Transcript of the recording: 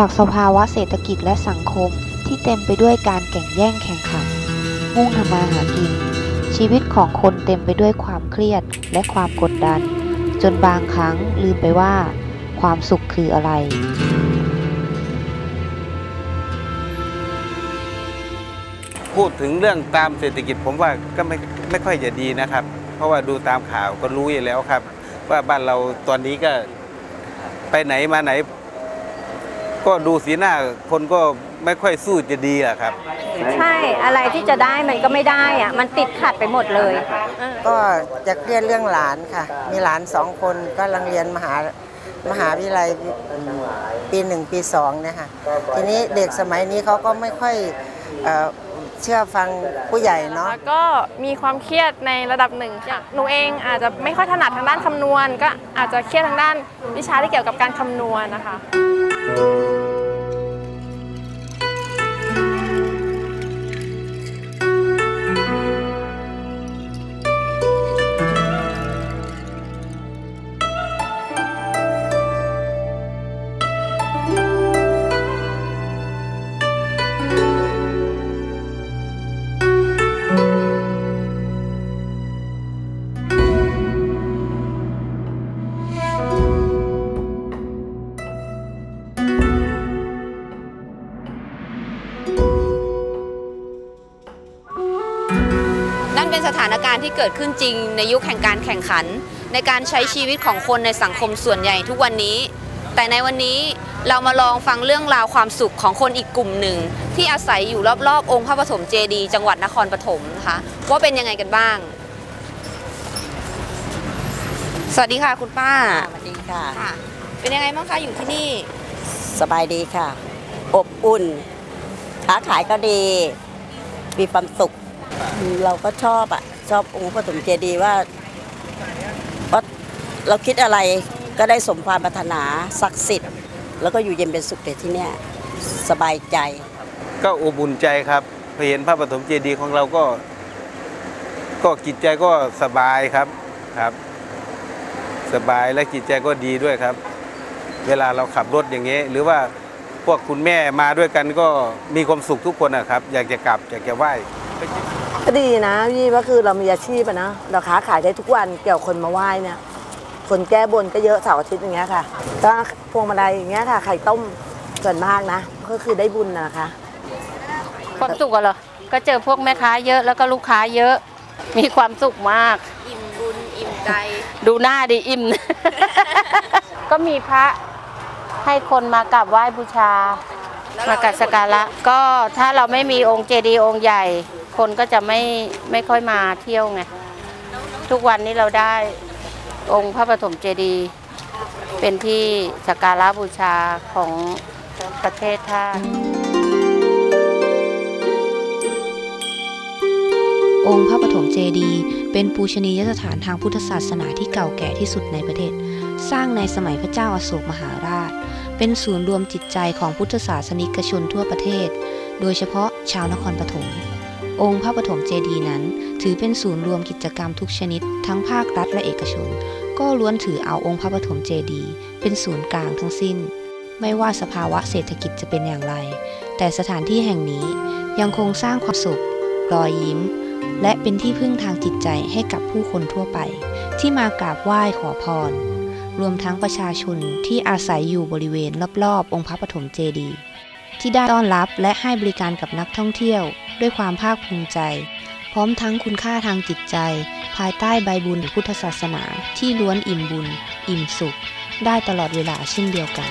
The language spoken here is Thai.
จากสภาวะเศรษฐกิจและสังคมที่เต็มไปด้วยการแข่งแย่งแข่งขัน มุ่งทำมาหากิน ชีวิตของคนเต็มไปด้วยความเครียดและความกดดัน จนบางครั้งลืมไปว่า ความสุขคืออะไรพูดถึงเรื่องตามเศรษฐกิจผมว่าก็ไม่ไม่ค่อยจะดีนะครับ เพราะว่าดูตามข่าวก็รู้อยู่แล้วครับ ว่าบ้านเราตอนนี้ก็ไปไหนมาไหน ก็ดูสีหน้าคนก็ไม่ค่อยสู้จะดีอะครับ ใช่อะไรที่จะได้มันก็ไม่ได้อะมันติดขัดไปหมดเลยเออก็จะเครียดเรื่องหลานค่ะ มีหลานสองคนก็กำลังเรียนมหามหาวิทยาลัยปีหนึ่งปีสองเนี่ยค่ะทีนี้เด็กสมัยนี้เขาก็ไม่ค่อยเอ่อเชื่อฟังผู้ใหญ่เนาะ แล้วก็มีความเครียดในระดับหนึ่งค่ะหนูเองอาจจะไม่ค่อยถนัดทางด้านคำนวณ ก็อาจจะเครียดทางด้านวิชาที่เกี่ยวกับการคำนวณนะคะ Música นั่นเป็นสถานการณ์ที่เกิดขึ้นจริงในยุคแห่งการแข่งขัน ในการใช้ชีวิตของคนในสังคมส่วนใหญ่ทุกวันนี้ แต่ในวันนี้เรามาลองฟังเรื่องราวความสุขของคนอีกกลุ่มหนึ่ง ที่อาศัยอยู่รอบๆ องค์พระปฐมเจดีย์จังหวัดนครปฐมนะคะว่าเป็นยังไงกันบ้าง สวัสดีค่ะคุณป้าสวัสดีค่ะค่ะเป็นยังไงบ้างคะอยู่ที่นี่ สบายดีค่ะ อบอุ่นค้าขายก็ดี มีความสุข เราก็ชอบอะ ชอบองค์พระปฐมเจดีว่าว่าเราคิดอะไรก็ได้สมความปรารถนาศักดิ์สิทธิ์แล้วก็อยู่เย็นเป็นสุขเด็ที่เนี่ยสบายใจ ก็อบอุ่นใจครับพอเห็นพระปฐมเจดีย์ของเราก็ ก็จิตใจก็สบายครับครับ สบายและจิตใจก็ดีด้วยครับ เวลาเราขับรถอย่างเงี้ยหรือว่าพวกคุณแม่มาด้วยกันก็มีความสุขทุกคนนะครับ อยากจะกลับอยากจะไหว้ ก็ดีนะพี่ก็คือเรามีอาชีพอะนะเราค้าขายได้ทุกวันเกี่ยวคนมาไหว้เนี่ย คนแก้บนก็เยอะเสาร์อาทิตย์อย่างเงี้ยค่ะ ก็พวงมาลัยอย่างเงี้ยค่ะไข่ต้มส่วนมากนะก็คือได้บุญนะคะ ความสุขอะเหรอ ก็เจอพวกแม่ค้าเยอะแล้วก็ลูกค้าเยอะ มีความสุขมาก อิ่มบุญอิ่มใจ ดูหน้าดิอิ่ม ก็มีพระให้คนมากราบไหว้บูชา มากราบสกการะ ก็ถ้าเราไม่มีองค์เจดีย์องค์ใหญ่ คนก็จะไม่ไม่ค่อยมาเที่ยวไงทุกวันนี้เราได้องค์พระปฐมเจดีย์เป็นที่สักการะบูชาของประเทศท่าองค์พระปฐมเจดีย์เป็นปูชนียสถานทางพุทธศาสนาที่เก่าแก่ที่สุดในประเทศ สร้างในสมัยพระเจ้าอาโศกมหาราช เป็นศูนย์รวมจิตใจของพุทธศาสนิกชนทั่วประเทศ โดยเฉพาะชาวนครปฐม องค์พระปฐมเจดีย์นั้น ถือเป็นศูนย์รวมกิจกรรมทุกชนิด ทั้งภาครัฐและเอกชน ก็ล้วนถือเอาองค์พระปฐมเจดีย์เป็นศูนย์กลางทั้งสิ้น ไม่ว่าสภาวะเศรษฐกิจจะเป็นอย่างไร แต่สถานที่แห่งนี้ยังคงสร้างความสุข รอยยิ้ม และเป็นที่พึ่งทางจิตใจให้กับผู้คนทั่วไป ที่มากราบไหว้ขอพรรวมทั้งประชาชนที่อาศัยอยู่บริเวณรอบๆ องค์พระปฐมเจดีย์ ที่ได้ต้อนรับและให้บริการกับนักท่องเที่ยว ด้วยความภาคภูมิใจ พร้อมทั้งคุณค่าทางจิตใจ ภายใต้ใบบุญพุทธศาสนาที่ล้วนอิ่มบุญ อิ่มสุข ได้ตลอดเวลาเช่นเดียวกัน